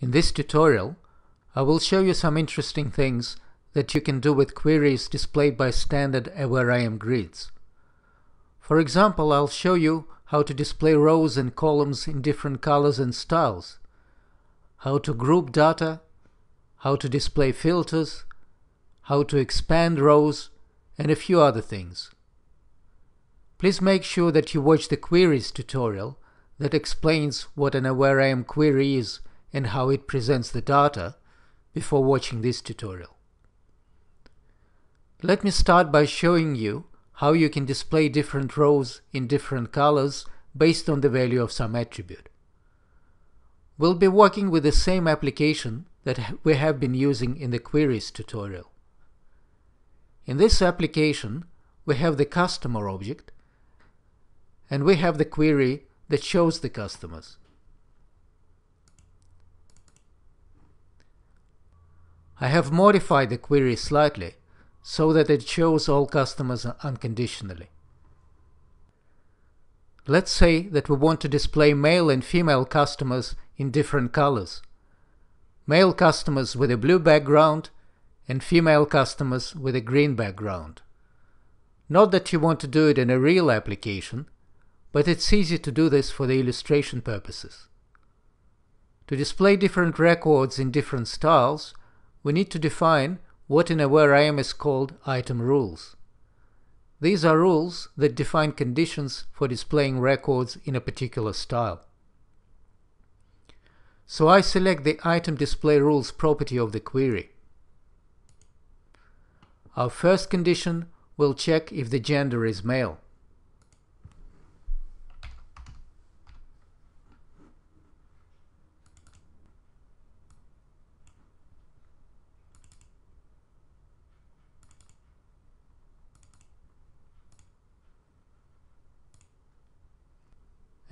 In this tutorial, I will show you some interesting things that you can do with queries displayed by standard AwareIM grids. For example, I'll show you how to display rows and columns in different colors and styles, how to group data, how to display filters, how to expand rows, and a few other things. Please make sure that you watch the queries tutorial that explains what an AwareIM query is and how it presents the data before watching this tutorial. Let me start by showing you how you can display different rows in different colors based on the value of some attribute. We'll be working with the same application that we have been using in the queries tutorial. In this application, we have the customer object and we have the query that shows the customers. I have modified the query slightly so that it shows all customers unconditionally. Let's say that we want to display male and female customers in different colors. Male customers with a blue background and female customers with a green background. Not that you want to do it in a real application, but it's easy to do this for the illustration purposes. To display different records in different styles, we need to define what in AwareIM is called item rules. These are rules that define conditions for displaying records in a particular style. So I select the item display rules property of the query. Our first condition will check if the gender is male.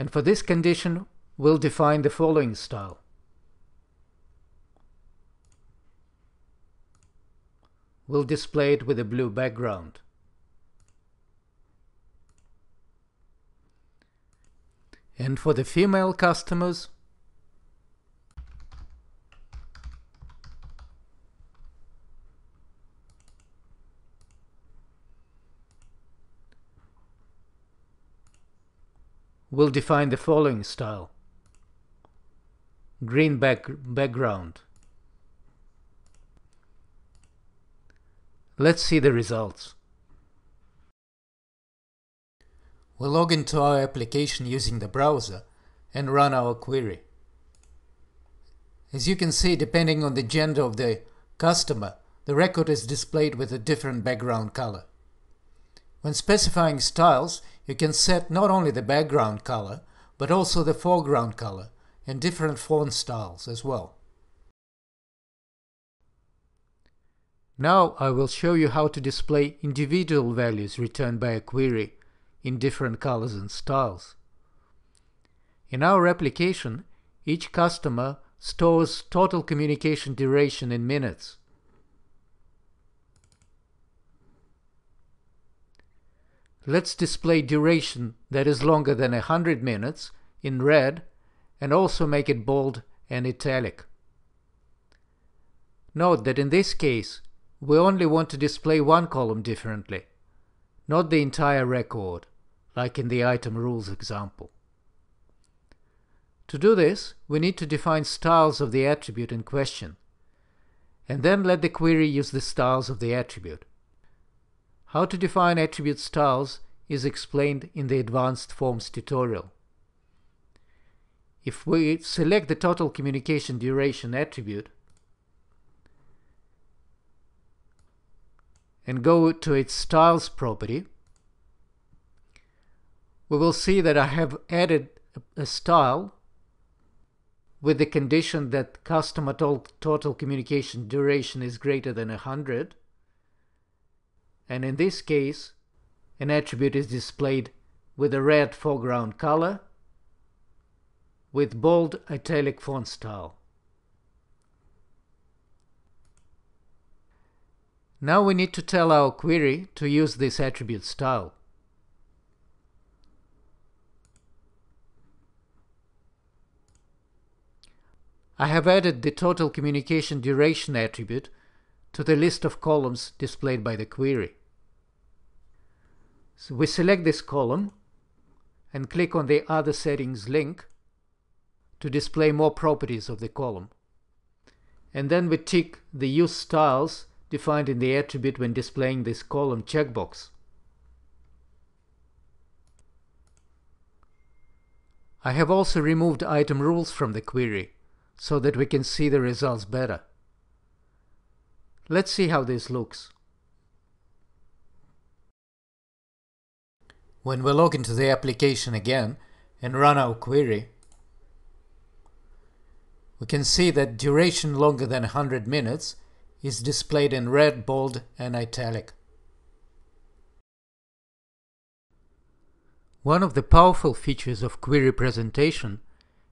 And for this condition, we'll define the following style. We'll display it with a blue background. And for the female customers, we'll define the following style. Green back background. Let's see the results. We'll log into our application using the browser and run our query. As you can see, depending on the gender of the customer, the record is displayed with a different background color. When specifying styles, you can set not only the background color, but also the foreground color and different font styles as well. Now I will show you how to display individual values returned by a query in different colors and styles. In our application, each customer stores total communication duration in minutes. Let's display duration that is longer than 100 minutes in red and also make it bold and italic. Note that in this case, we only want to display one column differently, not the entire record, like in the item rules example. To do this, we need to define styles of the attribute in question, and then let the query use the styles of the attribute. How to define attribute styles is explained in the Advanced Forms tutorial. If we select the total communication duration attribute and go to its styles property, we will see that I have added a style with the condition that customer total communication duration is greater than 100 and in this case an attribute is displayed with a red foreground color with bold italic font style. Now we need to tell our query to use this attribute style. I have added the total communication duration attribute to the list of columns displayed by the query. So we select this column and click on the Other Settings link to display more properties of the column. And then we tick the Use Styles defined in the attribute when displaying this column checkbox. I have also removed item rules from the query so that we can see the results better. Let's see how this looks. When we log into the application again and run our query, we can see that duration longer than 100 minutes is displayed in red, bold and italic. One of the powerful features of query presentation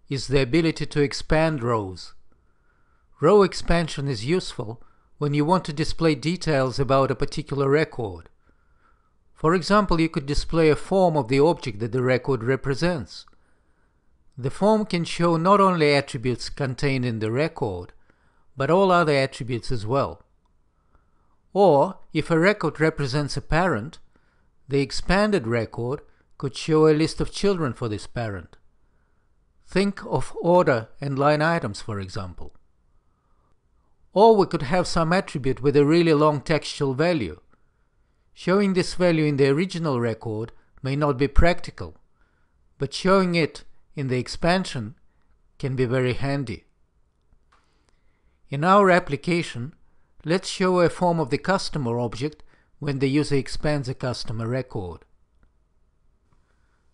is the ability to expand rows. Row expansion is useful when you want to display details about a particular record. For example, you could display a form of the object that the record represents. The form can show not only attributes contained in the record, but all other attributes as well. Or, if a record represents a parent, the expanded record could show a list of children for this parent. Think of order and line items, for example. Or we could have some attribute with a really long textual value. Showing this value in the original record may not be practical, but showing it in the expansion can be very handy. In our application, let's show a form of the customer object when the user expands a customer record.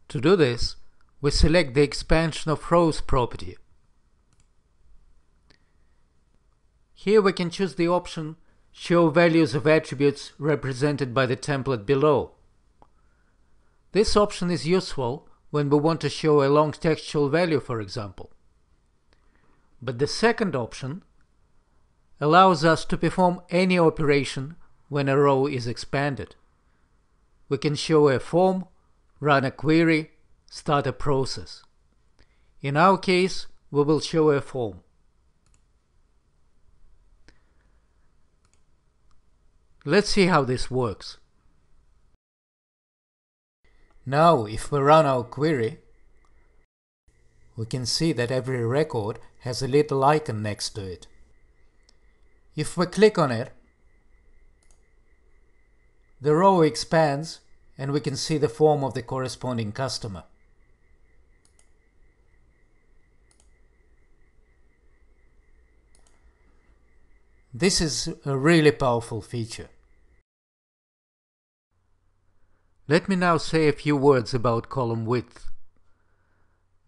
To do this, we select the expansion of rows property. Here we can choose the option Show values of attributes represented by the template below. This option is useful when we want to show a long textual value, for example. But the second option allows us to perform any operation when a row is expanded. We can show a form run a query, start a process. In our case, we will show a form. Let's see how this works. Now, if we run our query, we can see that every record has a little icon next to it. If we click on it, the row expands and we can see the form of the corresponding customer. This is a really powerful feature. Let me now say a few words about column width.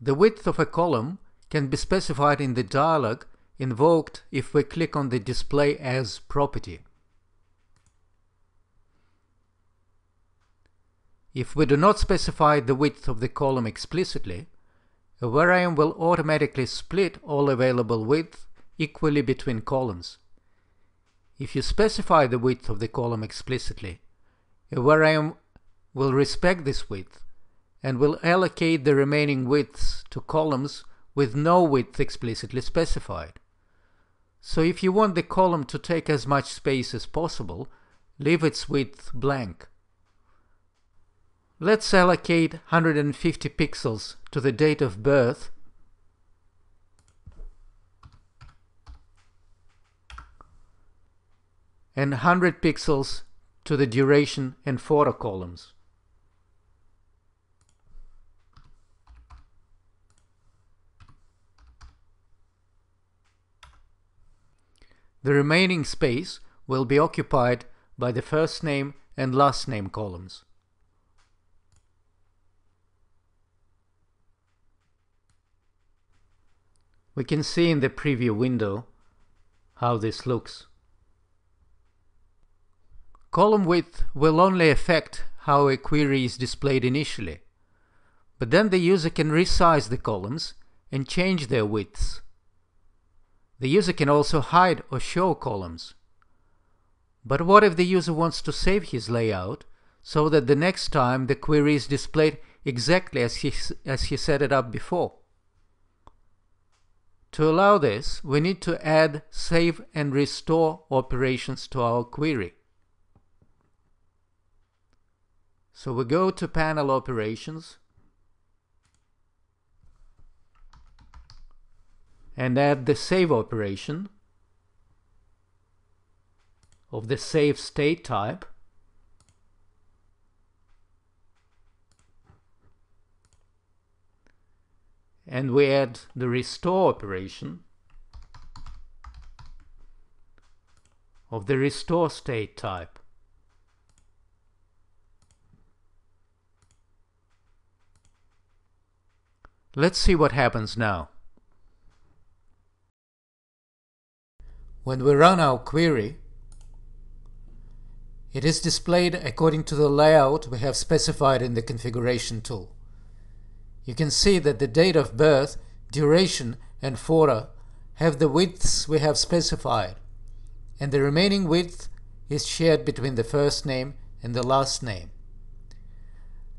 The width of a column can be specified in the dialog invoked if we click on the Display As property. If we do not specify the width of the column explicitly, AwareIM will automatically split all available width equally between columns. If you specify the width of the column explicitly, AwareIM will respect this width and will allocate the remaining widths to columns with no width explicitly specified. So if you want the column to take as much space as possible, leave its width blank. Let's allocate 150 pixels to the date of birth and 100 pixels to the duration and photo columns. The remaining space will be occupied by the first name and last name columns. We can see in the preview window how this looks. Column width will only affect how a query is displayed initially, but then the user can resize the columns and change their widths. The user can also hide or show columns. But what if the user wants to save his layout so that the next time the query is displayed exactly as he, as he set it up before? To allow this, we need to add save and restore operations to our query. So we go to Panel Operations and add the save operation of the save state type and we add the restore operation of the restore state type. Let's see what happens now. When we run our query, it is displayed according to the layout we have specified in the configuration tool. You can see that the date of birth, duration, and photo have the widths we have specified, and the remaining width is shared between the first name and the last name.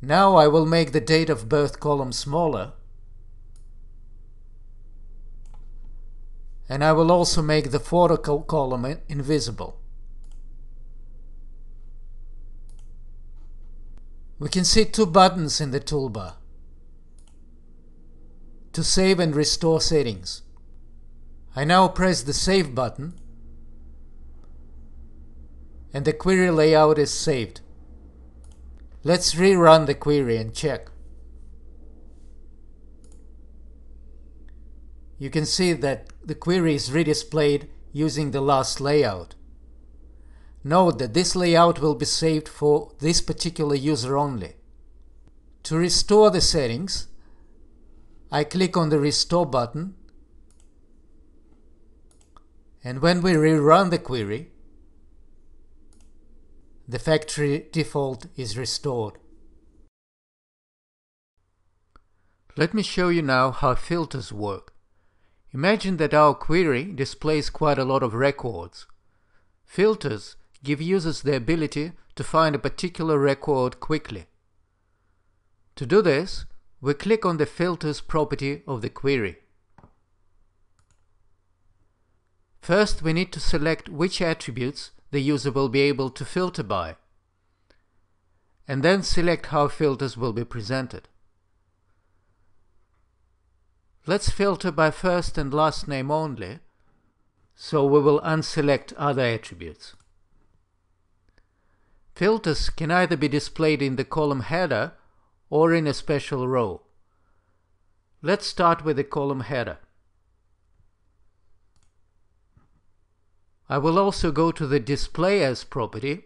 Now I will make the date of birth column smaller, and I will also make the photo column invisible. We can see two buttons in the toolbar to save and restore settings. I now press the Save button and the query layout is saved. Let's rerun the query and check. You can see that the query is redisplayed using the last layout. Note that this layout will be saved for this particular user only. To restore the settings, I click on the Restore button and when we rerun the query, the factory default is restored. Let me show you now how filters work. Imagine that our query displays quite a lot of records. Filters give users the ability to find a particular record quickly. To do this, we click on the filters property of the query. First, we need to select which attributes the user will be able to filter by, and then select how filters will be presented. Let's filter by first and last name only, so we will unselect other attributes. Filters can either be displayed in the column header or in a special row. Let's start with the column header. I will also go to the Display As property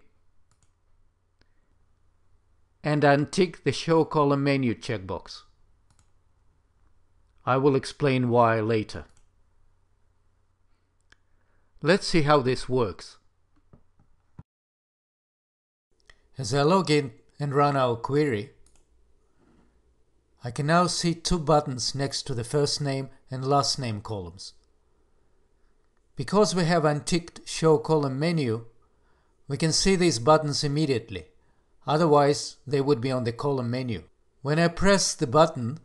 and untick the Show Column Menu checkbox. I will explain why later. Let's see how this works. As I log in and run our query, I can now see two buttons next to the first name and last name columns. Because we have unticked Show Column menu, we can see these buttons immediately, otherwise they would be on the column menu. When I press the button,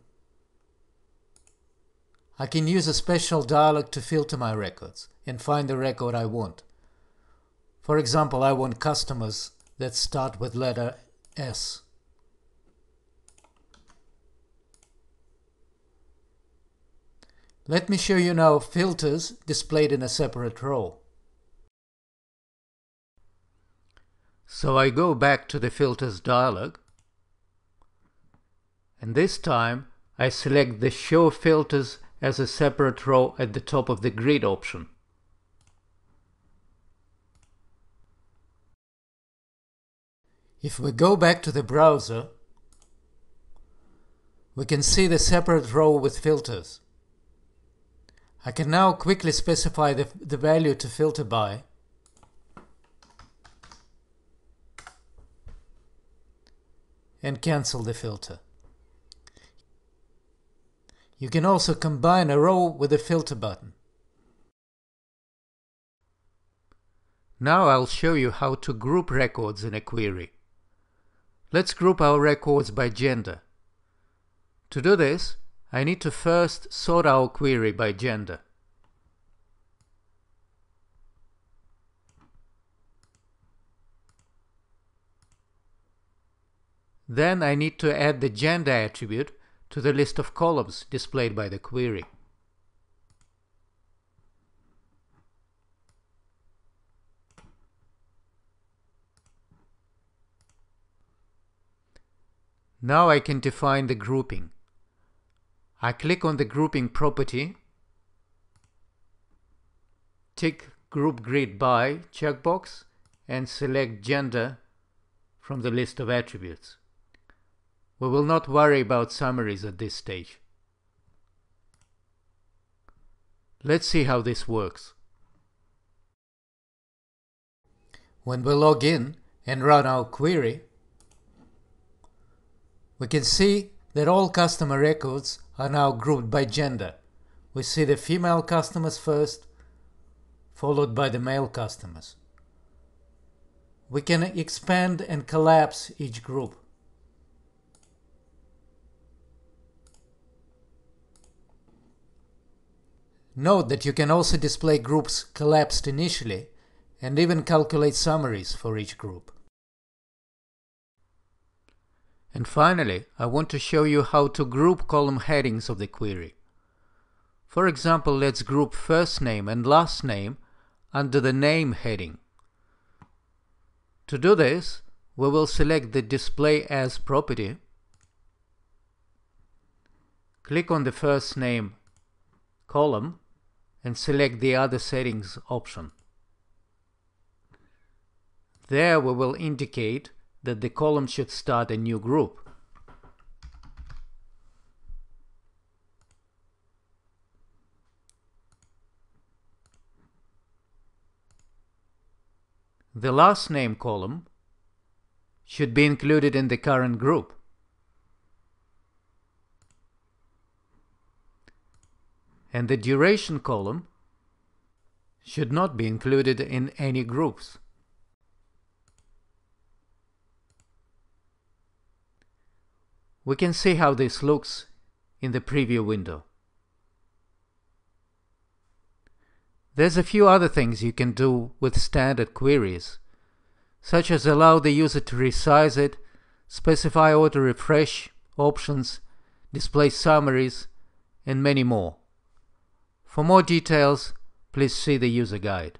I can use a special dialog to filter my records and find the record I want. For example, I want customers that start with letter S. Let me show you now filters displayed in a separate row. So I go back to the filters dialog and this time I select the show filters as a separate row at the top of the grid option. If we go back to the browser, we can see the separate row with filters. I can now quickly specify the, the value to filter by. and cancel the filter. You can also combine a row with a filter button. Now I'll show you how to group records in a query. Let's group our records by gender. To do this, I need to first sort our query by gender. Then I need to add the gender attribute to the list of columns displayed by the query. Now I can define the grouping. I click on the grouping property, tick Group Grid By checkbox and select Gender from the list of attributes. We will not worry about summaries at this stage. Let's see how this works. When we log in and run our query, we can see that all customer records are now grouped by gender. We see the female customers first, followed by the male customers. We can expand and collapse each group. Note that you can also display groups collapsed initially and even calculate summaries for each group. And finally, I want to show you how to group column headings of the query. For example, let's group first name and last name under the name heading. To do this, we will select the Display As property, click on the first name column and select the Other Settings option. There we will indicate that the column should start a new group. The last name column should be included in the current group. And the duration column should not be included in any groups. We can see how this looks in the preview window. There's a few other things you can do with standard queries, such as allow the user to resize it, specify auto refresh options, display summaries, and many more. For more details, please see the user guide.